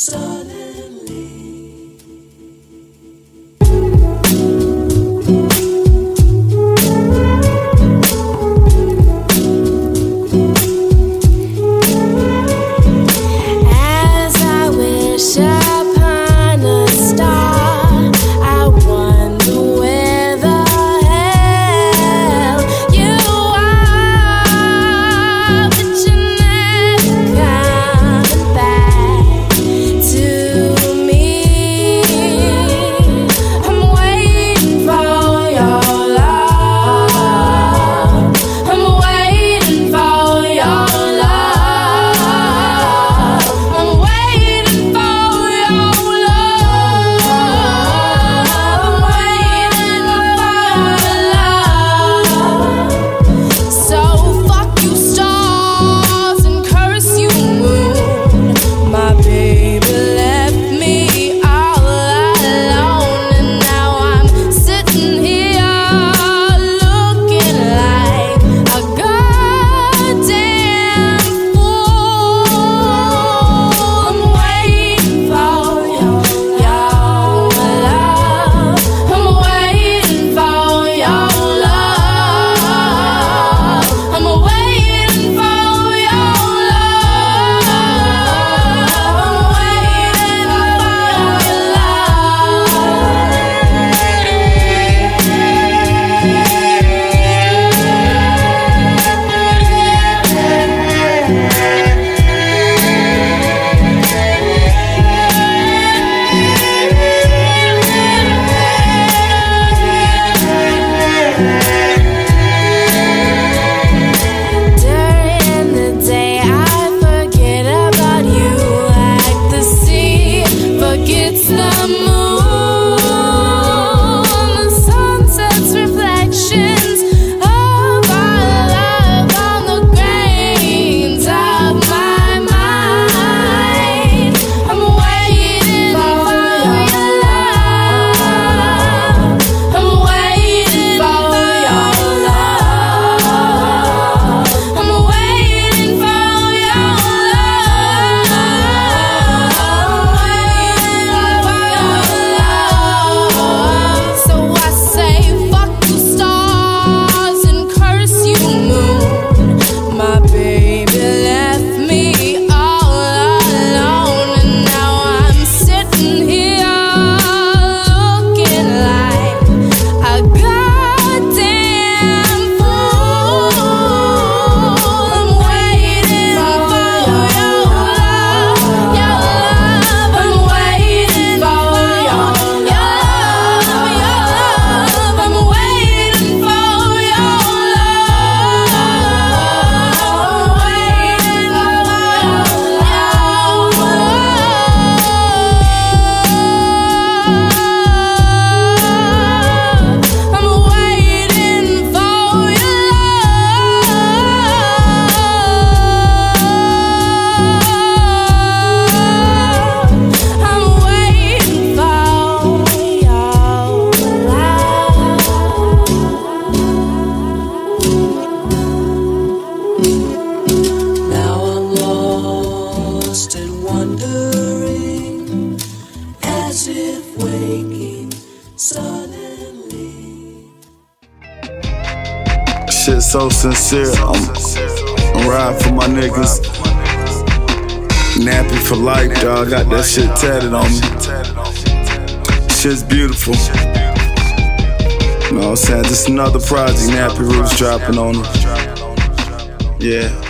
So. Now so sincere. I'm, I'm riding for my niggas. Nappy for life, dog. Got that shit tatted on me. Shit's beautiful. You know what I'm saying? Just another project Nappy Roots dropping on them. Yeah.